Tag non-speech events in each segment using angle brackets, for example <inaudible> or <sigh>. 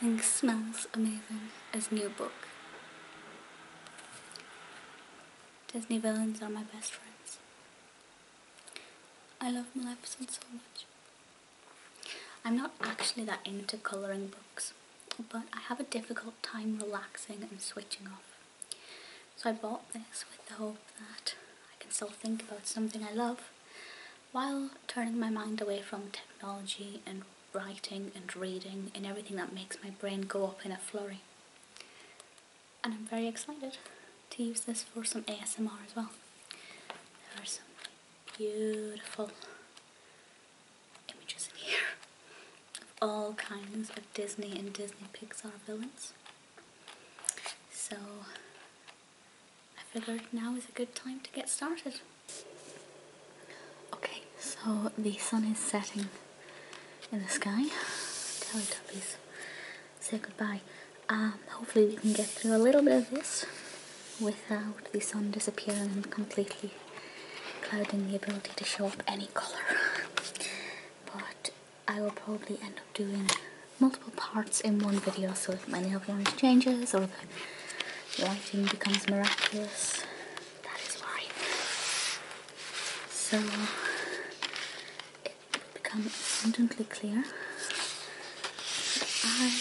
Everything smells amazing. as new book. Disney villains are my best friends. I love Maleficent so much. I'm not actually that into colouring books, but I have a difficult time relaxing and switching off. So I bought this with the hope that I can still think about something I love while turning my mind away from technology and writing and reading and everything that makes my brain go up in a flurry. And I'm very excited to use this for some ASMR as well. There are some beautiful images in here <laughs> of all kinds of Disney and Disney Pixar villains. So I figured now is a good time to get started. Okay, so the sun is setting in the sky. Teletubbies, say goodbye. Um, hopefully we can get through a little bit of this without the sun disappearing and completely clouding the ability to show up any colour. but I will probably end up doing multiple parts in one video so if my nail varnish changes or the lighting becomes miraculous, that is why. So become abundantly clear I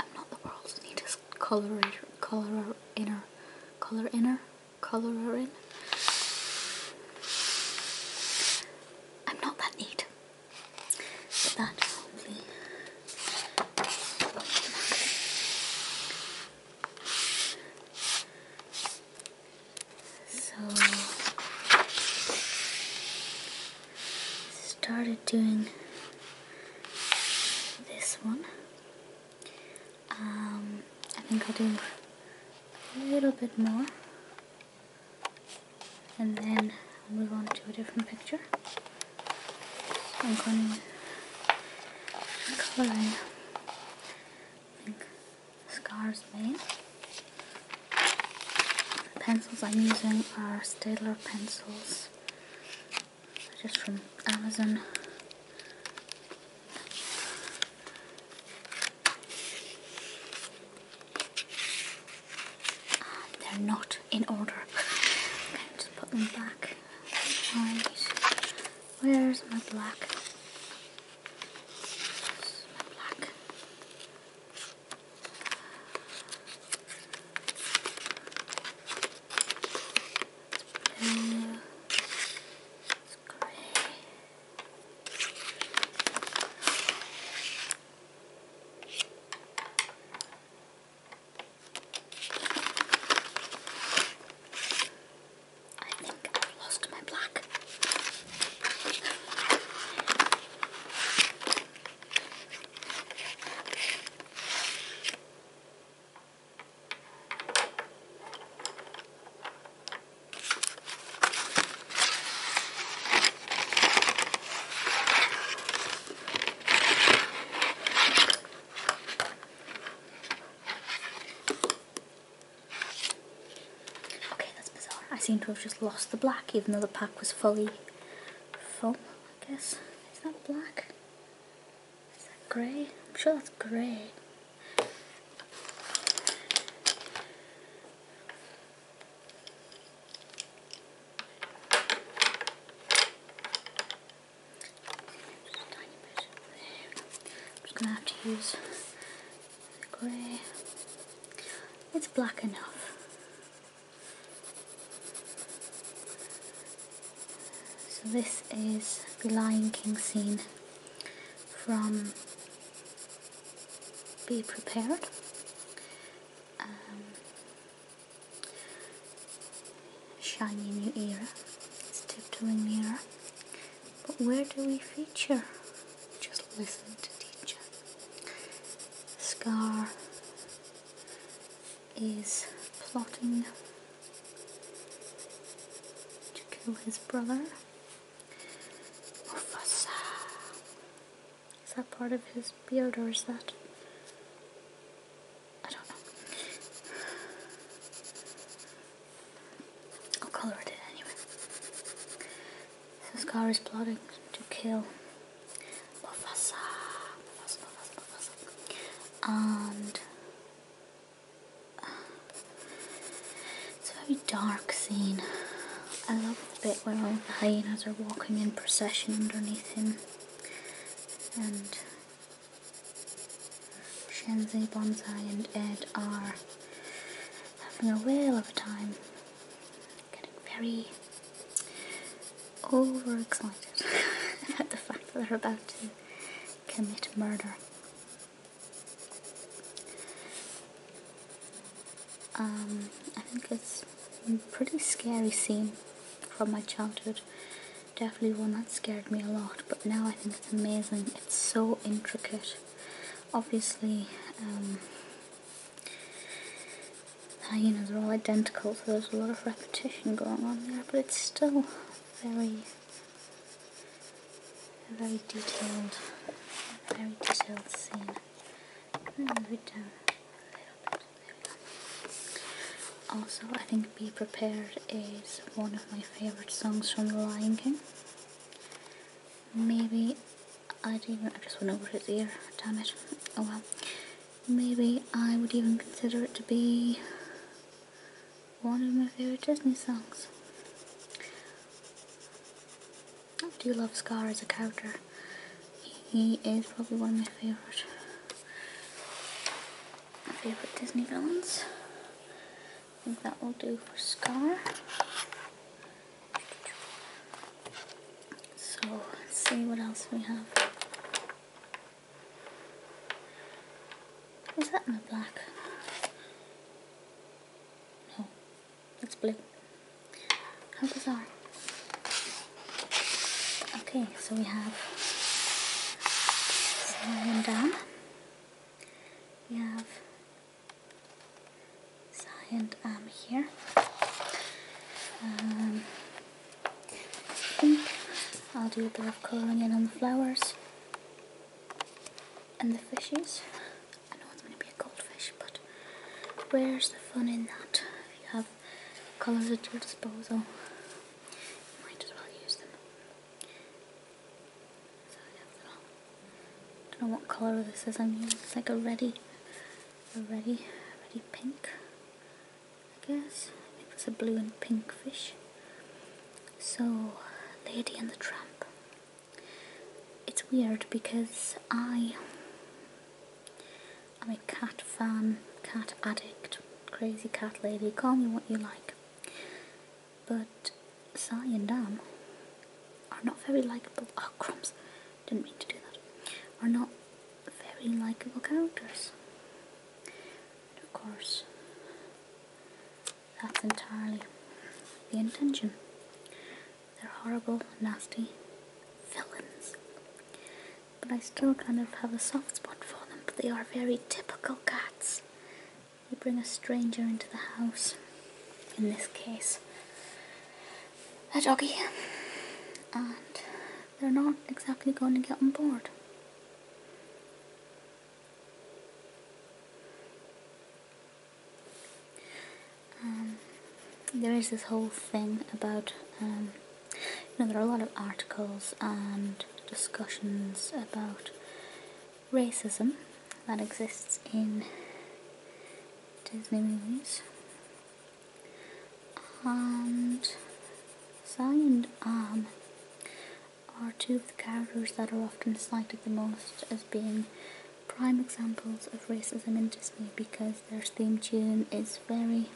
am not the world's neatest colour color inner color inner colorer in. I'm not that neat. But that hopefully so started doing this one. Um, I think I'll do a little bit more and then I'll move on to a different picture. So I'm going to color in I think Scar's Mane. The pencils I'm using are Staedtler pencils, just from Amazon. They're not in order. Okay, just put them back. Right. Where's my black? Seem to have just lost the black even though the pack was fully full, I guess. Is that black? Is that grey? I'm sure that's grey. Just going to have to use grey. It's black enough. So this is the Lion King scene from Be Prepared. Um, shiny new era. It's tiptoeing nearer. But where do we feature? Just listen to teacher. Scar is plotting to kill his brother. Mufasa. Is that part of his beard or is that? I don't know. I'll colour it in anyway. So Scar is plotting to kill Mufasa. Mufasa, Mufasa, Mufasa. and it's a very dark scene. I love the bit where all the hyenas are walking in procession underneath him and Shenzi, Banzai and Ed are having a whale of a time. Getting very overexcited <laughs> about the fact that they're about to commit murder. Um, I think it's a pretty scary scene from my childhood. Definitely one that scared me a lot, but now I think it's amazing. It's so intricate. Obviously, um, hyenas are all identical, so there's a lot of repetition going on there, but it's still very, very detailed, very detailed scene. Move it down a little bit. Also, I think Be Prepared is one of my favourite songs from The Lion King. Maybe I'd even, I just went over his ear, damn it. Oh well. Maybe I would even consider it to be one of my favourite Disney songs. I do love Scar as a character. He is probably one of my favourite favourite Disney villains. Think that will do for Scar. So let's see what else we have. Is that in the black? No, that's blue. How bizarre. Okay, so we have Dam. We have and um, here. Um, I think I'll do a bit of colouring in on the flowers and the fishes. I know it's going to be a goldfish, but where's the fun in that? If you have colours at your disposal, you might as well use them. So I have little, don't know what colour this is I'm using. It's like a ready, a ready, ready pink I guess. I think it's a blue and pink fish. So, Lady and the Tramp. It's weird because I am a cat fan, cat addict, crazy cat lady, call me what you like. But Si and Dam are not very likable. Oh, crumbs. Didn't mean to do that. Are not very likable characters. And of course, that's entirely the intention. They're horrible, nasty villains. But I still kind of have a soft spot for them, but they are very typical cats. You bring a stranger into the house, in this case, a doggy, and they're not exactly going to get on board. there is this whole thing about, um, you know, there are a lot of articles and discussions about racism that exists in Disney movies. And Si and Am are two of the characters that are often cited the most as being prime examples of racism in Disney because their theme tune is very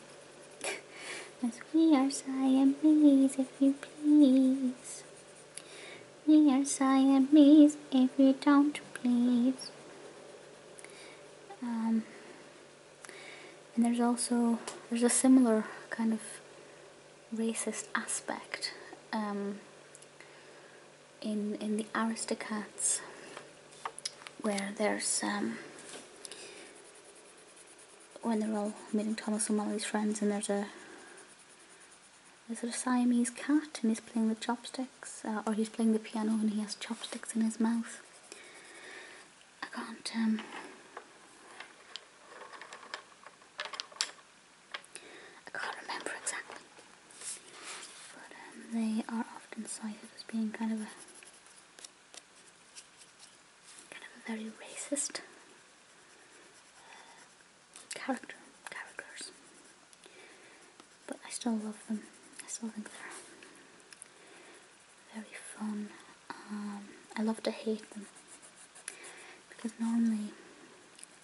<laughs> as we are Siamese, if you please. We are Siamese, if you don't please. Um, and there's also there's a similar kind of racist aspect um, in in the Aristocats, where there's um, when they're all meeting Thomas O'Malley's friends, and there's a is a Siamese cat and he's playing with chopsticks, uh, or he's playing the piano and he has chopsticks in his mouth. I can't. Um, I can't remember exactly, but um, they are often cited as being kind of a kind of a very racist uh, character characters, but I still love them think they're very fun. Um, I love to hate them because normally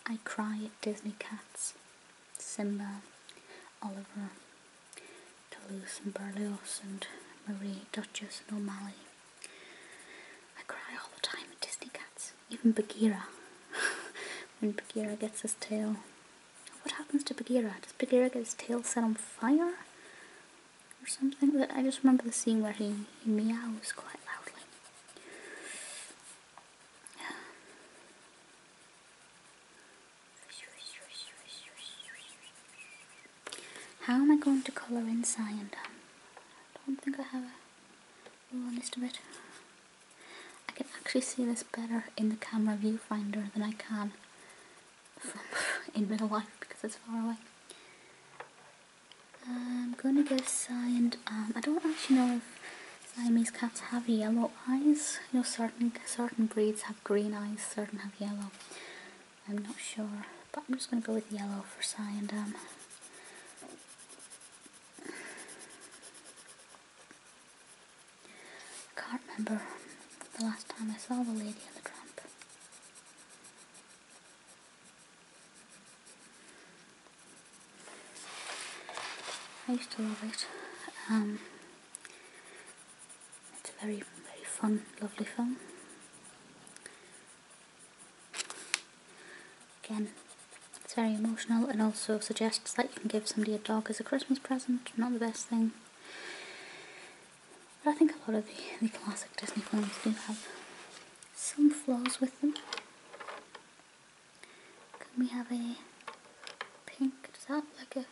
I cry at Disney cats. Simba, Oliver, Toulouse and Berlioz and Marie, Duchess and O'Malley. I cry all the time at Disney cats. Even Bagheera. <laughs> when Bagheera gets his tail. What happens to Bagheera? Does Bagheera get his tail set on fire? Or something? That I just remember the scene where he, he meows quite loudly. How am I going to colour in cyan? I don't think I have a honest of it. I can actually see this better in the camera viewfinder than I can from <laughs> in real life because it's far away. I'm to give cyan, um, I don't actually know if Siamese cats have yellow eyes. You know, certain, certain breeds have green eyes, certain have yellow. I'm not sure, but I'm just to go with yellow for cyan. Um, I can't remember the last time I saw the Lady in the Tramp. I used to love it. Um, it's a very, very fun, lovely film. Again, it's very emotional and also suggests that you can give somebody a dog as a Christmas present. Not the best thing. But I think a lot of the, the classic Disney films do have some flaws with them. Can we have a pink? Does that like a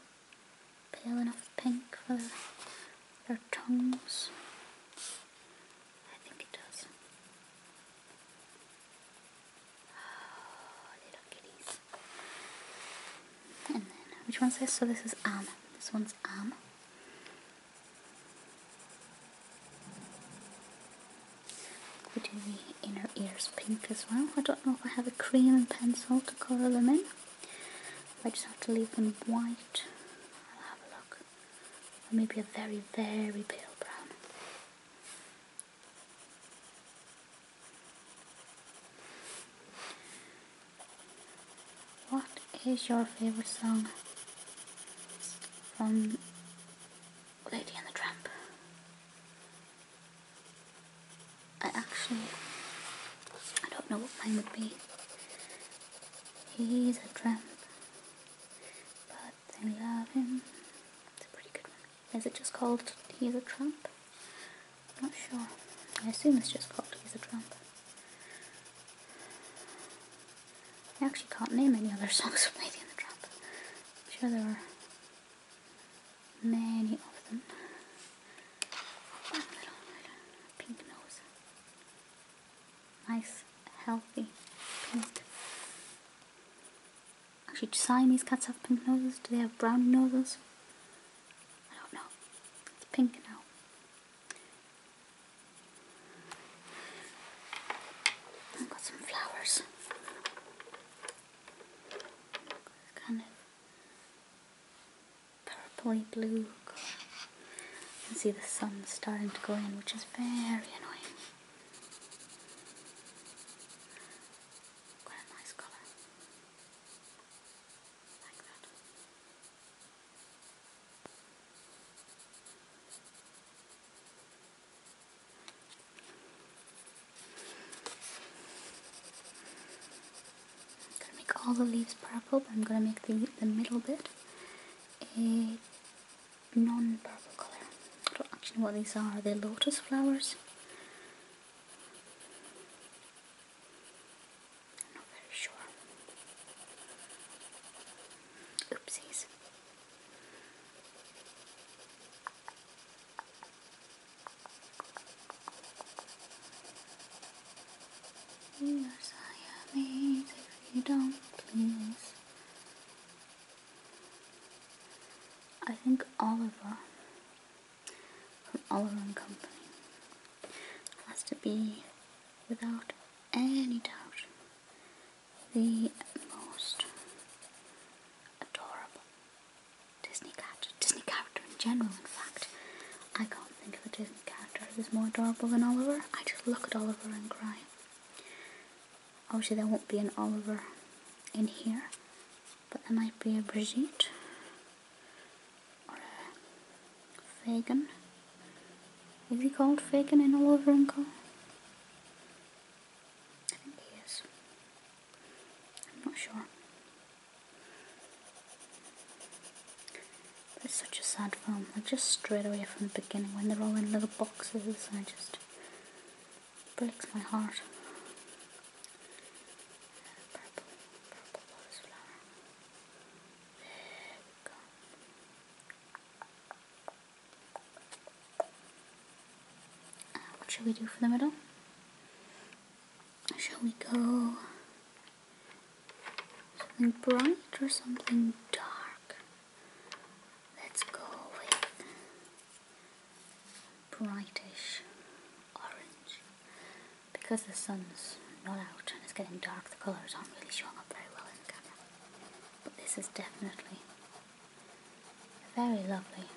pale enough pink for their tongues? I think it does. Oh, little kitties. And then, which one's this? So this is Anne. This one's Anne. We do the inner ears pink as well. I don't know if I have a cream and pencil to colour them in. I just have to leave them white. I'll have a look. Or maybe a very, very pale brown. What is your favourite song from Lady and the Tramp? I actually, I don't know what mine would be. He's a tramp, but they love him. It's a pretty good one. Is it just called He's a Tramp? I'm not sure. I assume it's just called He's a Tramp. I actually can't name any other <laughs> songs from Lady and the Tramp. I'm sure there are many of them. Pink nose. Nice, healthy pink. Actually, do Siamese cats have pink noses? Do they have brown noses? I don't know. It's pink now. I've got some flowers. Kind of purpley blue. You can see the sun starting to go in, which is very annoying. Quite a nice colour. Like that. I'm gonna make all the leaves purple, but I'm gonna make the, the middle bit a non-purple colour. I don't actually know what these are. They're they lotus flowers? I'm not very sure. Oopsies. If you don't please. I think Oliver from Oliver and Company has to be, without any doubt, the most adorable Disney cat, Disney character in general, in fact. I can't think of a Disney character who's more adorable than Oliver. I just look at Oliver and cry. Obviously there won't be an Oliver in here, but there might be a Brigitte or a Fagin. Is he called Fagin in Oliver and Co? I think he is. I'm not sure. it's such a sad film. Like just straight away from the beginning when they're all in little boxes and it just breaks my heart. Purple, purple lotus flower. There we go. Shall we do for the middle? Shall we go something bright or something dark? Let's go with brightish orange. Because the sun's not out and it's getting dark, the colours aren't really showing up very well in the camera. But this is definitely very lovely